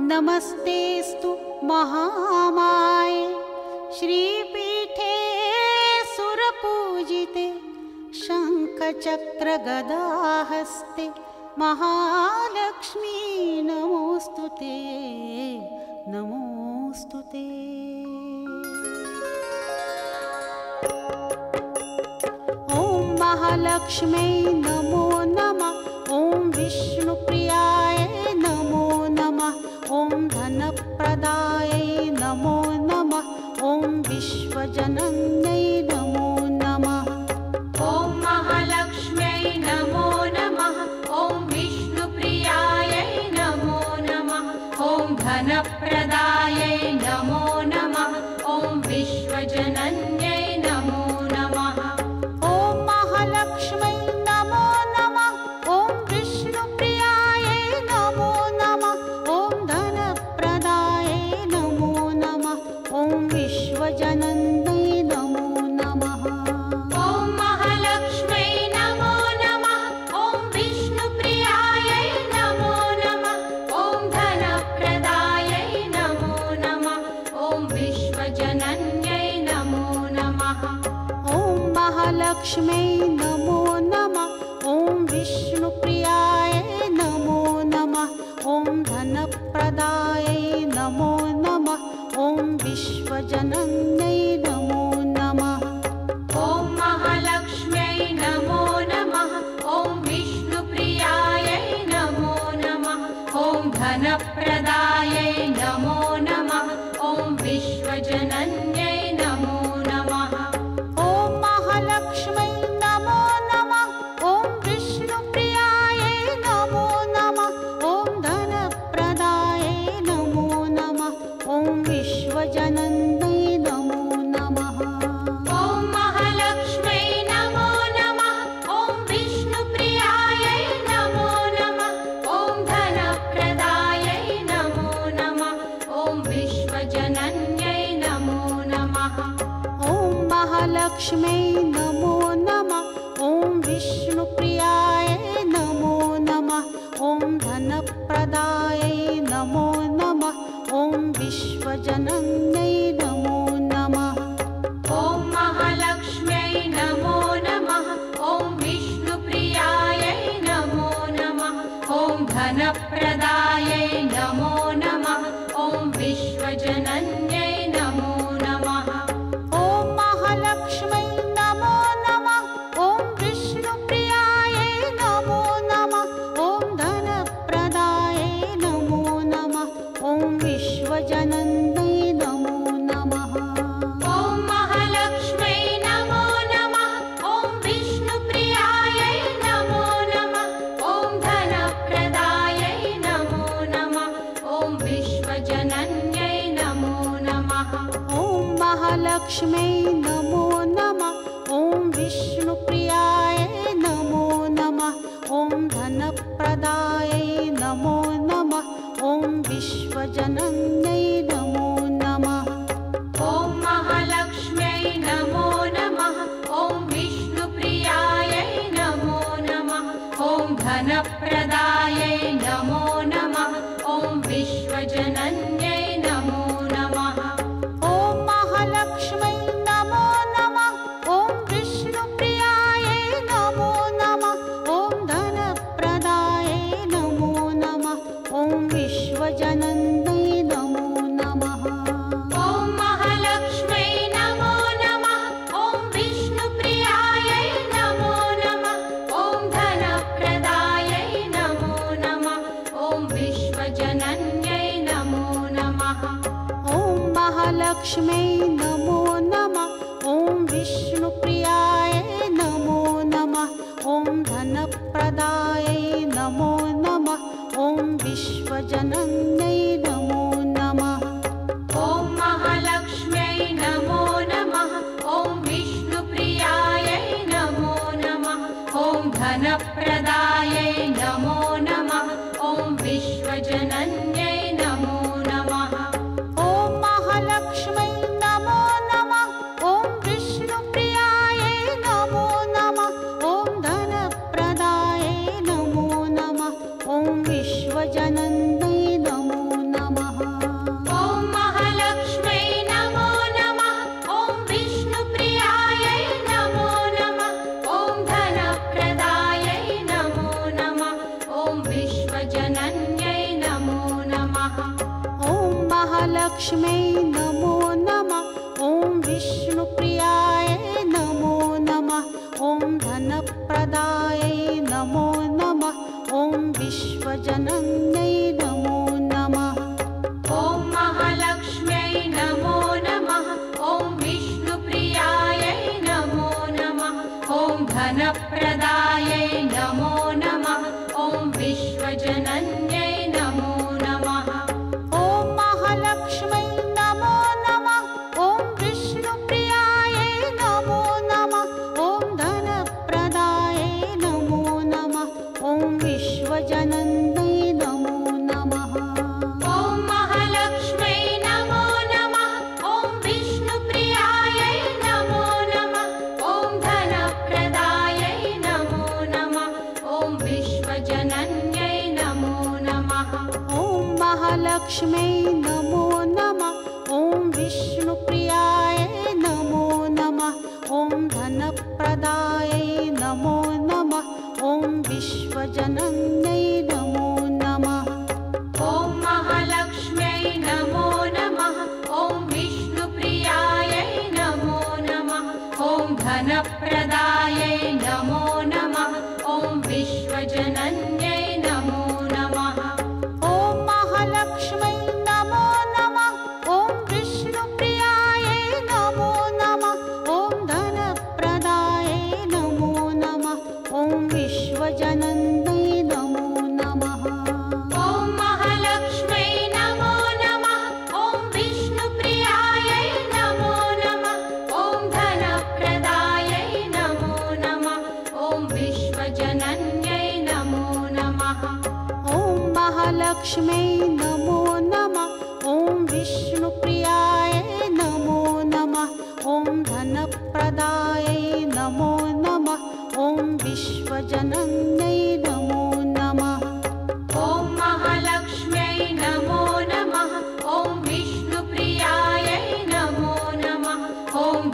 नमस्तेस्तु महामाय। श्रीपीठे सुरपूजिते शङ्खचक्रगदाहस्ते महालक्ष्मी नमोऽस्तु ते। नमोऽस्तु ते। ॐ महालक्ष्मी नमो नमः। ॐ विश्व ॐ विश्वजनन्यै नमो नम। ओं महालक्ष्म्यै नमो नम। ओं विष्णुप्रियायै नमो नमः। ॐ धनप्रदायै नमो नमः। ॐ विश्वजनन्यै महालक्ष्मी नमो नमः। ओम विष्णु लक्ष्मी न में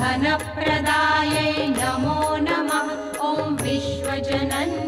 धनप्रदायै नमो नमः। ॐ विश्वजनन्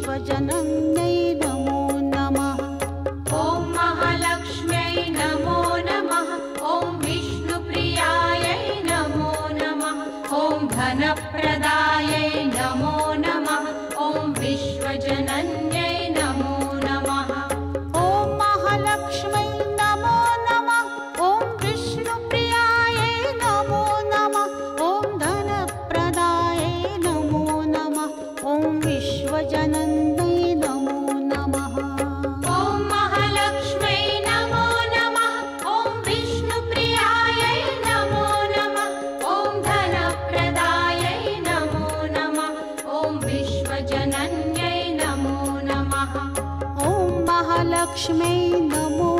पुष्पजनम् न्यै नमो नमः। ॐ महालक्ष्म्यै नमो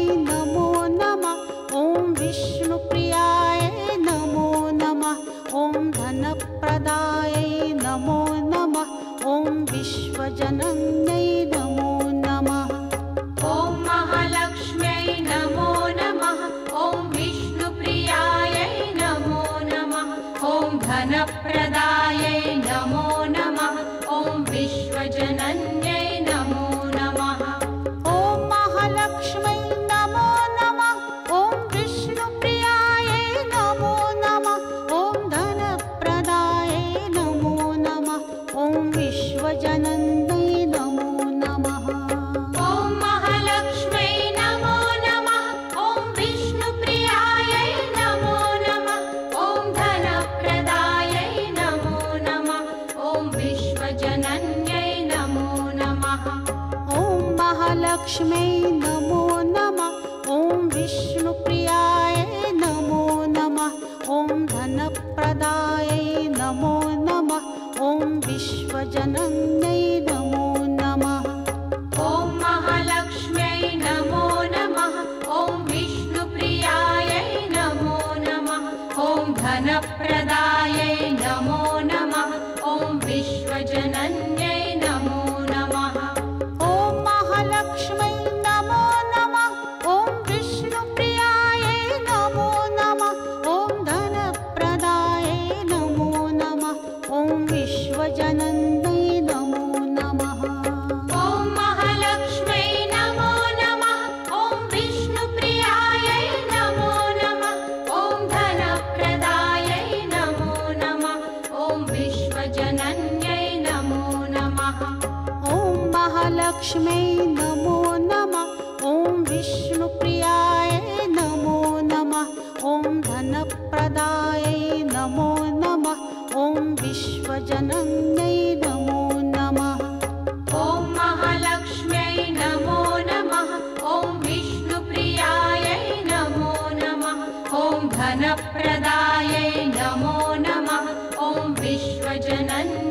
प्रदायै नमो नमः। ॐ विश्वजनन्।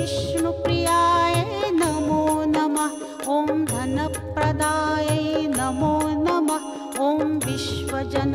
विष्णुप्रियाय नमो नमः। ॐ धनप्रदाय नमो नमः। ॐ विश्वजन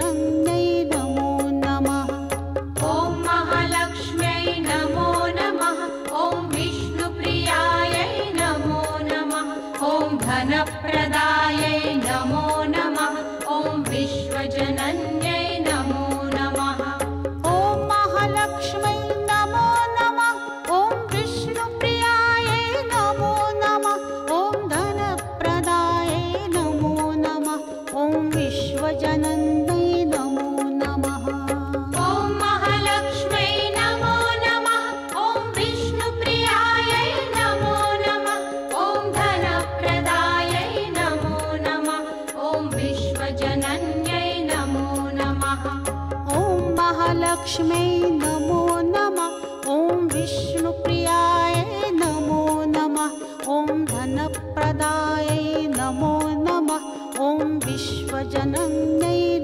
नमः नमो नमः। ॐ विष्णुप्रियाय नमो नमः। ॐ धनप्रदाय नमो नमः। ॐ विश्वजनन्यै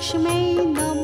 लक्ष्मी नमः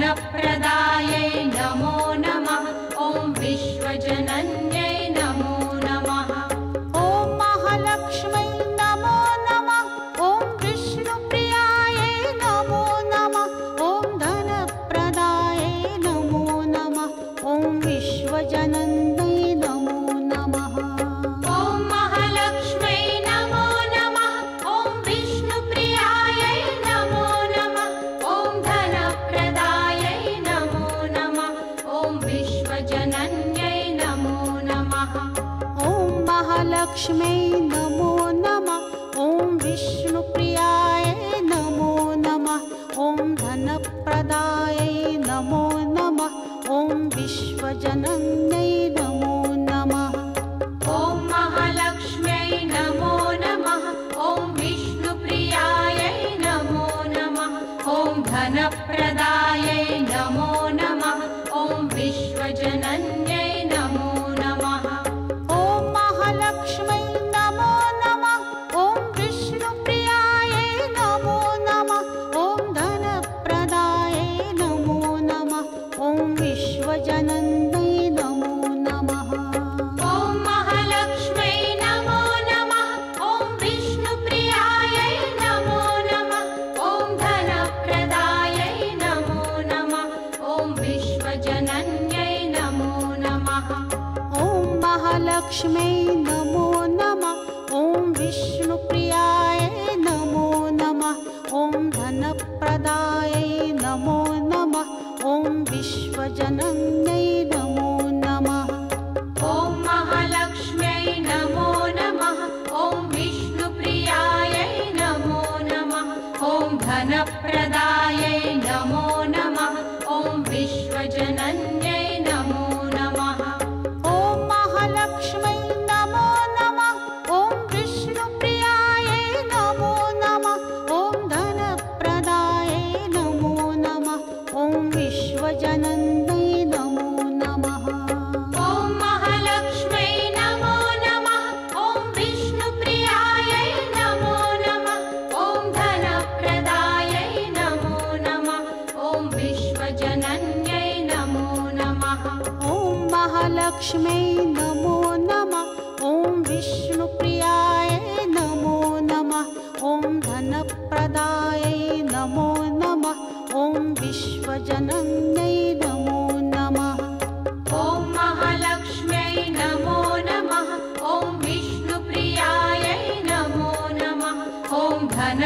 una लक्ष्मी नमो नमः। ॐ विष्णुप्रियाय नमो नमः। ॐ धनप्रदाय नमो नमः। ॐ विश्वजनन्यै नमो नमः। ॐ महालक्ष्म्यै नमो नमः। ॐ विष्णुप्रियाय नमो नमः। ॐ धन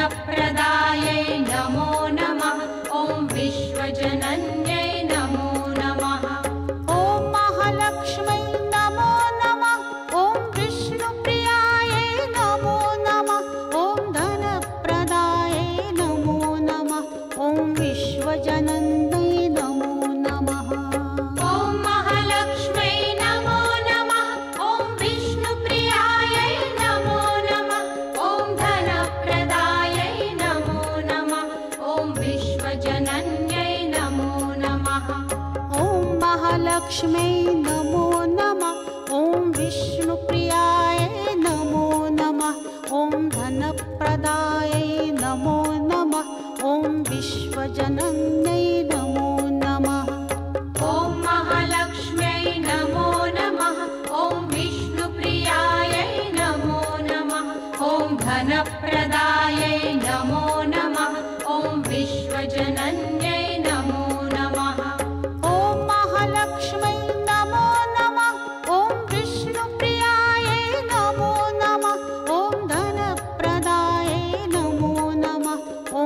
लक्ष्मी न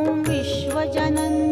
विश्वजनन्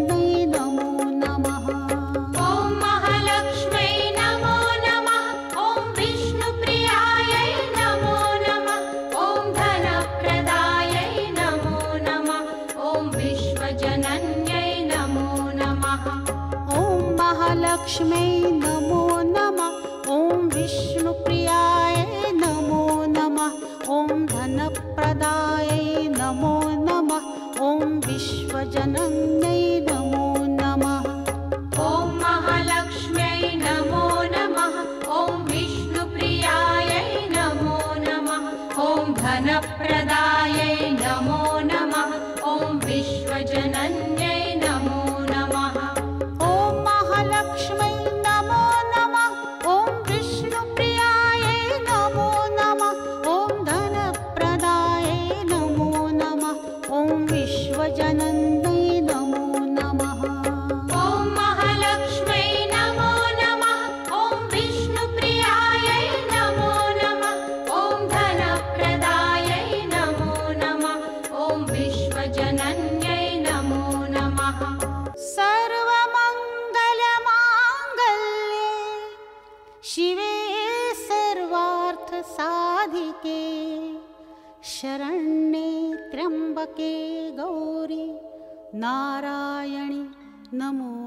नमो